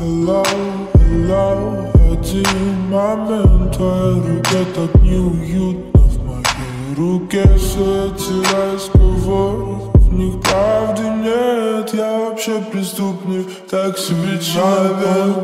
Hello, hello, один момент Твоя рука так неуютно в моей руке Все эти разговоры, в них правды нет Я вообще преступник, так себе человек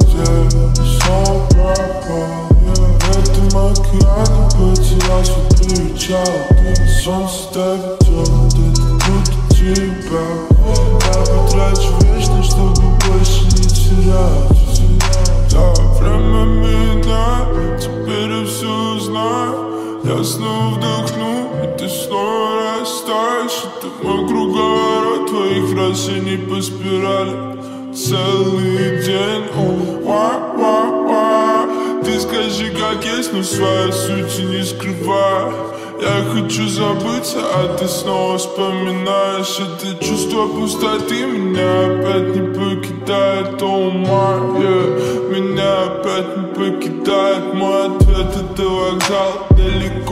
снова вдохну, и ты снова растаешь. Это мой круговорот твоих фраз не по спирали? Целый день, о, ва, ва, ва. Ты скажи, как есть, но своей сути не скрывай. Я хочу забыться, а ты снова вспоминаешь. Это чувство пустоты меня опять не покидает. О, май, yeah. меня опять не покидает. Мой ответ это вокзал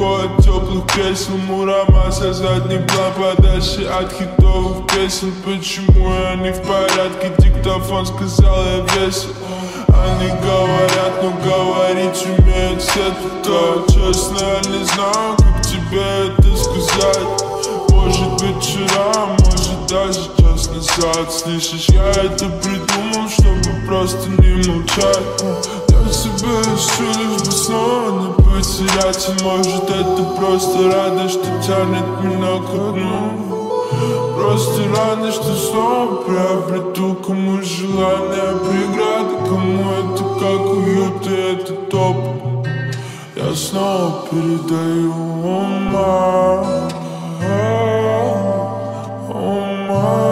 От теплых кресел Мурама со задний план Подальше от хитовых песен. Почему я не в порядке? Диктофон сказал я весел они говорят, но говорить умеют все тут Честно, я не знаю, как тебе это сказать. Может вечером, может даже час назад. Слышишь, я это придумал, чтобы просто не молчать И может это просто радость, что тянет меня к дну. Просто рано, что снова приобрету Кому желание преграды, кому это как уют и это топ. Я снова передаю ума. Hello,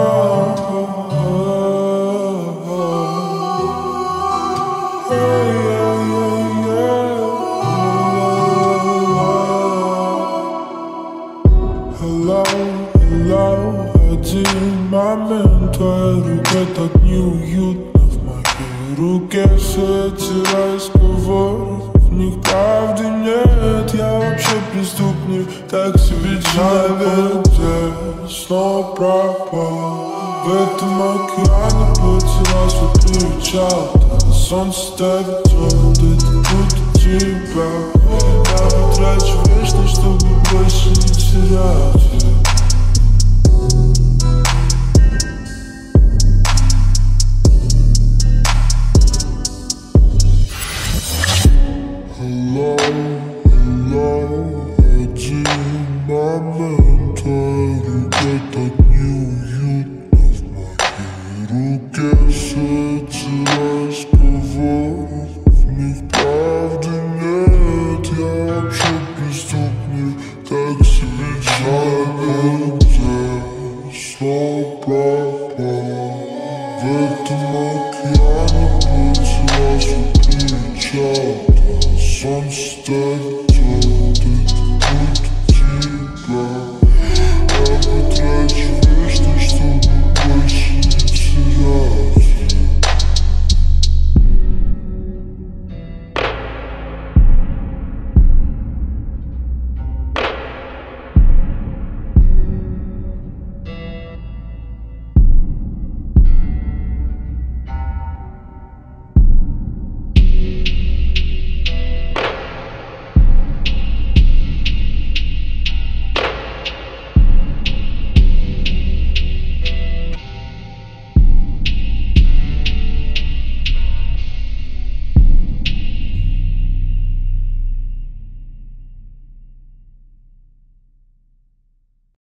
Рука так неуютно в моей руке Все эти разговоры, в них правды нет. Я вообще преступник, так себе человек Где снова пропал. В этом океане потерял свой причал солнце давит темно, это будто тебя. Я потрачу вечно, чтобы больше не терять Твоя рука так неуютно в моей руке Все эти разговоры, в них правды нет Я вообще преступник, так себе человек Где снова пропал В этом океане потерял свой причал Солнце давит